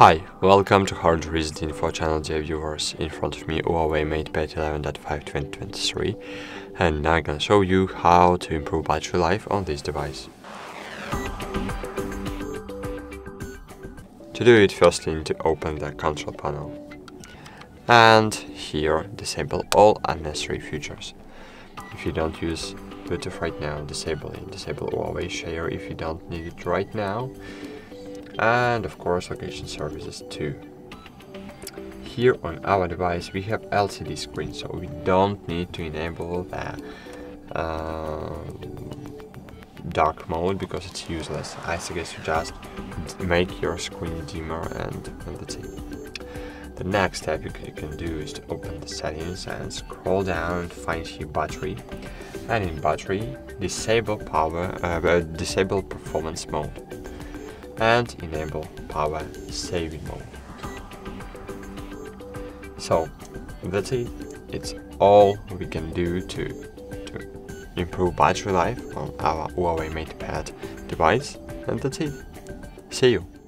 Hi, welcome to Hard Reset Info channel dear viewers. In front of me Huawei MatePad 11.5 2023 and now I'm gonna show you how to improve battery life on this device. To do it, first you need to open the control panel and here disable all unnecessary features. If you don't use Bluetooth right now, disable it. Disable Huawei Share if you don't need it right now and of course location services too. Here on our device we have LCD screen so we don't need to enable the uh, dark mode because it's useless. I suggest you just make your screen dimmer and, and that's it. The next step you can do is to open the settings and scroll down and find here battery and in battery disable power uh, disable performance mode and enable power saving mode. So that's it. It's all we can do to, to improve battery life on our Huawei MatePad device and that's it. See you!